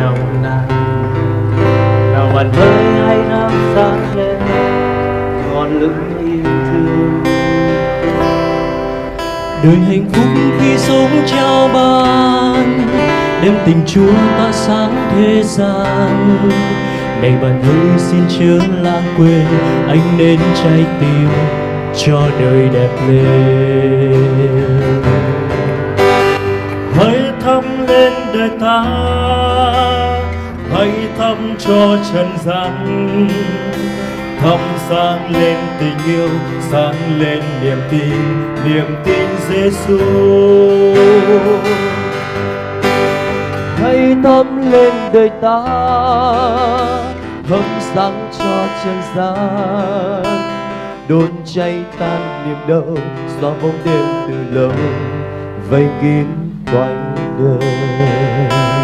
nồng nàn nào bạn với hay nắng sáng lên ngọn lửa yêu thương. Đời hạnh phúc khi sống trao ban, đem tình chúa ta sáng thế gian. Này bạn ơi xin chớ lãng quên anh nên trái tim cho đời đẹp lên. Hãy thắm lên đời ta hãy thắp cho trần gian. Thắp sáng lên tình yêu sáng lên niềm tin niềm tin Giêsu hãy thắp lên đời ta thắm sáng cho trần gian. Đốn cháy tan niềm đau do bóng đêm từ lâu vây kín quanh đời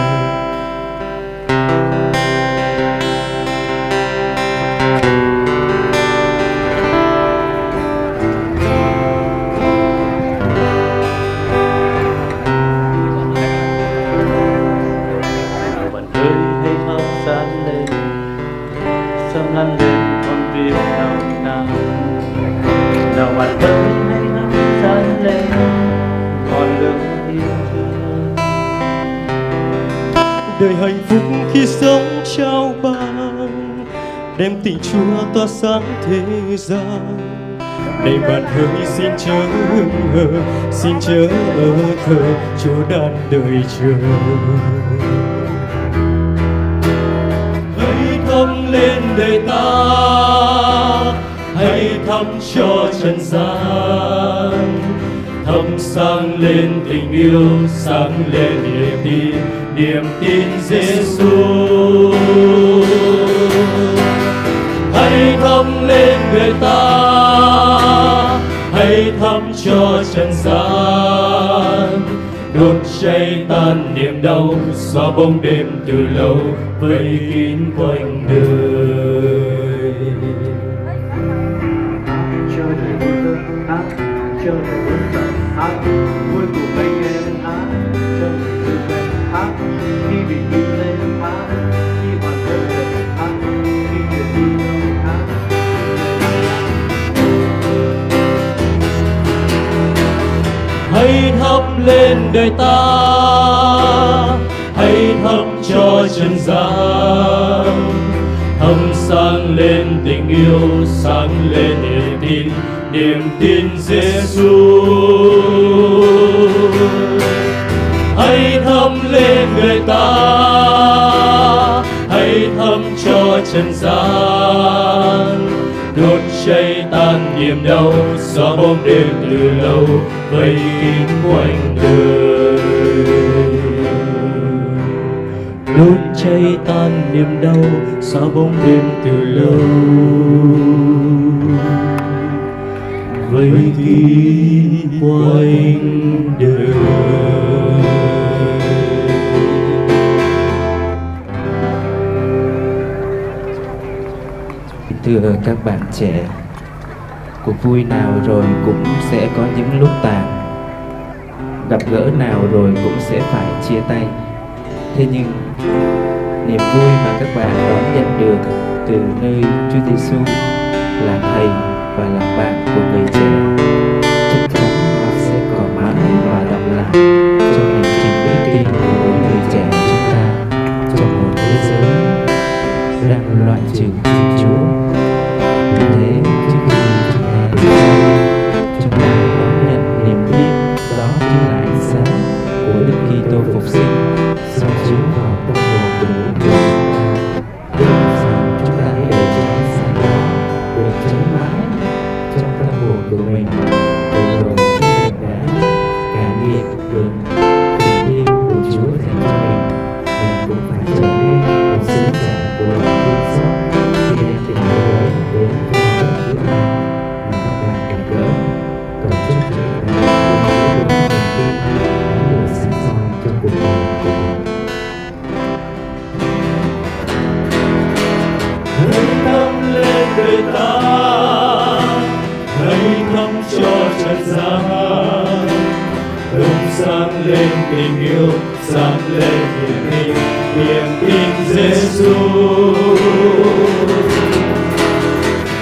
đời hạnh phúc khi sống trao ban. Đem tình chúa tỏa sáng thế gian. Này bạn hỡi xin chớ ngờ xin chớ ở thờ chúa đang đợi chờ. Hãy thắm lên đời ta, hãy thắp cho trần gian. Thắp sáng lên tình yêu, sáng lên niềm tin niềm tin Giêsu hãy thắp lên người ta, hãy thắp cho trần gian. Đốt cháy tan niềm đau, xóa bóng đêm từ lâu vây kín quanh đời đời ta. Hãy thắp cho chân gian, thắp sáng lên tình yêu, sáng lên niềm tin niềm tin Giêsu hãy thắp lên người ta, hãy thắp cho chân gian. Đột niềm đau xóa bóng đêm từ lâu vây kín quanh đời đốt cháy tan niềm đau xóa bóng đêm từ lâu. Vây kín quanh đời thưa các bạn trẻ cuộc vui nào rồi cũng sẽ có những lúc tàn. Gặp gỡ nào rồi cũng sẽ phải chia tay. Thế nhưng, niềm vui mà các bạn đón nhận được từ nơi Chúa Giêsu là thầy và là bạn của người hãy cho trần gian. Đốt sáng lên tình yêu, sáng lên niềm tin niềm tin Giêsu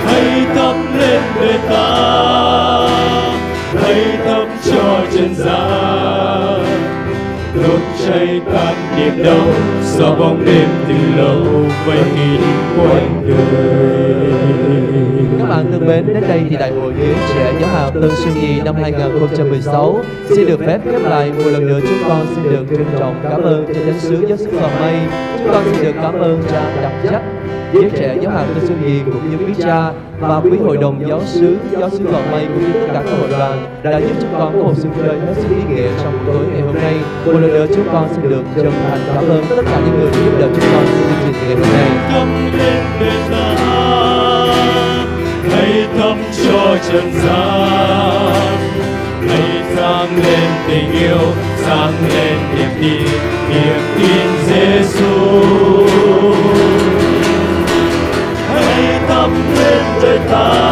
hãy thắp lên đời ta, hãy thắp cho trần gian cháy tan niềm đau do bóng đêm từ lâu vây kín quanh đời Các bạn thân mến, đến đây thì Đại hội Giới Trẻ Giáo hào Tân Sơn Nhi năm 2016 xin được phép khép lại một lần nữa. Chúng con xin được trân trọng cảm ơn cho chánh sứ giáo sứ Hoàng Mây chúng con xin được cảm ơn cha đặc trách giới trẻ giáo hạt Tân xuân Nhi cũng như quý cha và quý hội đồng giáo sứ giáo sứ Hoàng Mây cũng như tất cả các hội đoàn đã giúp chúng con có một sân chơi hết sức ý nghĩa trong buổi tối ngày hôm nay. Một lần nữa chúng con xin được chân thành cảm ơn tất cả những người giúp đỡ chúng con trong chương trình ngày hôm nay. Tâm lên đời ta hãy thắp cho trần gian. Hãy sáng lên tình yêu sáng lên niềm tin niềm tin Giêsu hãy thắp lên đời ta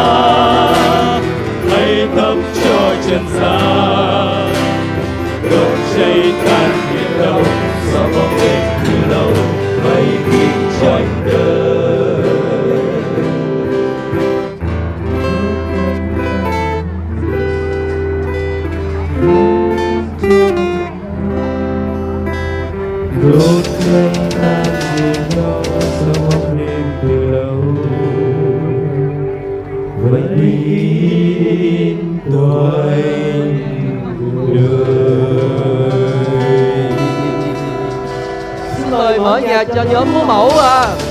cho nhóm múa mẫu à.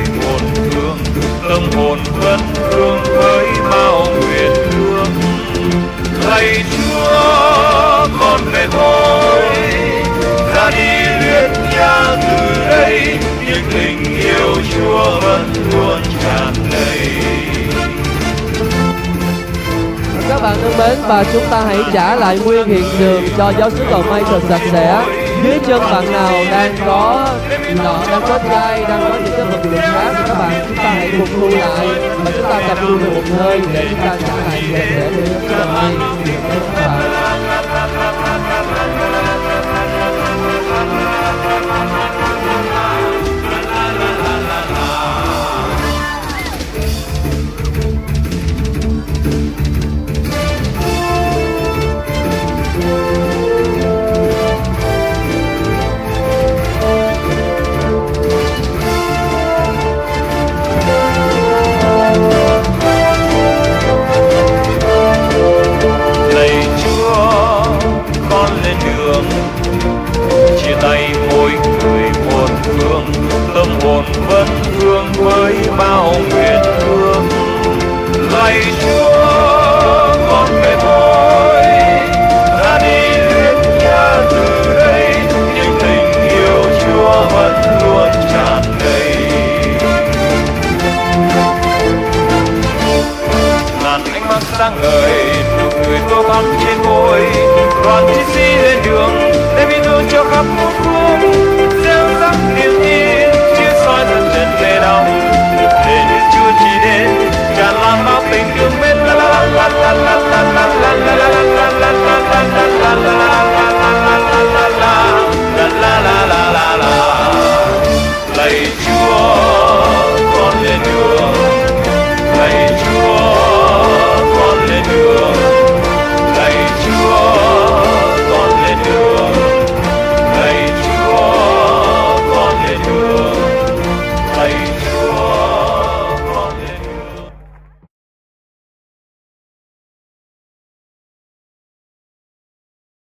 tâm hồn vẫn thương với bao nguyện thương lạy chúa, con về thôi ra đi luyện nhà từ đây nhưng tình yêu chúa vẫn luôn tràn đầy. Các bạn thân mến, và chúng ta hãy trả lại nguyên hiện trường cho giáo sứ cầu may thật sạch sẽ. Dưới chân bạn nào đang có lọ đang có gai, đang có những cái vật dụng khác. Thì các bạn, chúng ta hãy cùng thu lại và chúng ta tập trung được một nơi để chúng ta trả lại sạch để cho giáo sứ may. các bạn